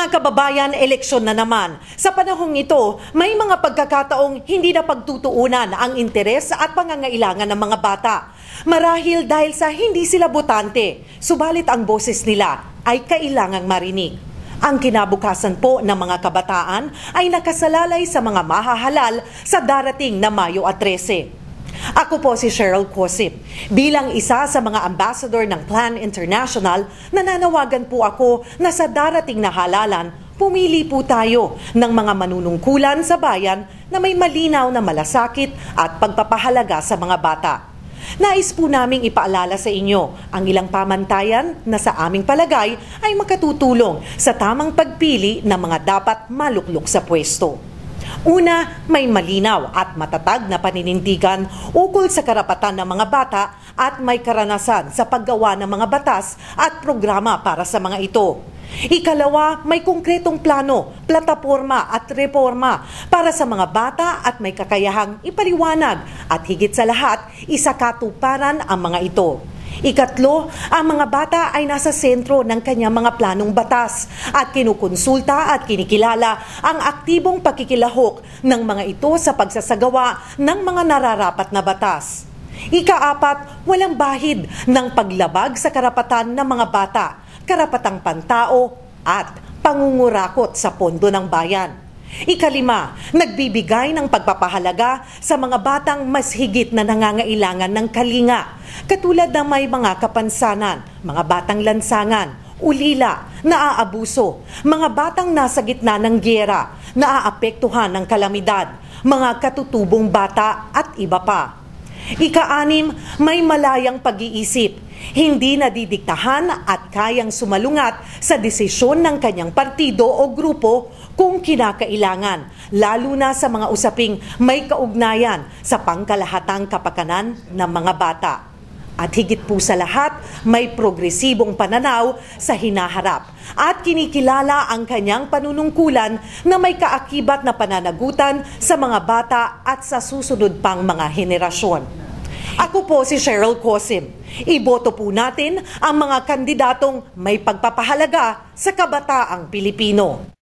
Mga kababayan, eleksyon na naman. Sa panahong ito, may mga pagkakataong hindi na pagtutuunan ang interes at pangangailangan ng mga bata. Marahil dahil sa hindi sila botante, subalit ang boses nila ay kailangang marinig. Ang kinabukasan po ng mga kabataan ay nakasalalay sa mga mahahalal sa darating na Mayo at 13. Ako po si Cheryl Cosip. Bilang isa sa mga ambassador ng Plan International, nananawagan po ako na sa darating na halalan, pumili po tayo ng mga manunungkulan sa bayan na may malinaw na malasakit at pagpapahalaga sa mga bata. Nais po naming ipaalala sa inyo ang ilang pamantayan na sa aming palagay ay makatutulong sa tamang pagpili ng mga dapat maluklok sa pwesto. Una, may malinaw at matatag na paninindigan ukol sa karapatan ng mga bata at may karanasan sa paggawa ng mga batas at programa para sa mga ito. Ikalawa, may konkretong plano, plataforma at reforma para sa mga bata at may kakayahang ipaliwanag at higit sa lahat, isakatuparan ang mga ito. Ikatlo, ang mga bata ay nasa sentro ng kanyang mga planong batas at kinukonsulta at kinikilala ang aktibong pakikilahok ng mga ito sa pagsasagawa ng mga nararapat na batas. Ikaapat, walang bahid ng paglabag sa karapatan ng mga bata, karapatang pantao at pangungurakot sa pondo ng bayan. Ikalima, nagbibigay ng pagpapahalaga sa mga batang mas higit na nangangailangan ng kalinga, katulad ng may mga kapansanan, mga batang lansangan, ulila, naaabuso, mga batang nasa gitna ng gyera, naaapektuhan ng kalamidad, mga katutubong bata at iba pa. Ika-anim, may malayang pag-iisip, hindi nadidiktahan at kayang sumalungat sa desisyon ng kanyang partido o grupo kung kinakailangan, lalo na sa mga usaping may kaugnayan sa pangkalahatang kapakanan ng mga bata. At higit po sa lahat, may progresibong pananaw sa hinaharap at kinikilala ang kanyang panunungkulan na may kaakibat na pananagutan sa mga bata at sa susunod pang mga henerasyon. Ako po si Cheryl Cosim. Iboto po natin ang mga kandidatong may pagpapahalaga sa kabataang Pilipino.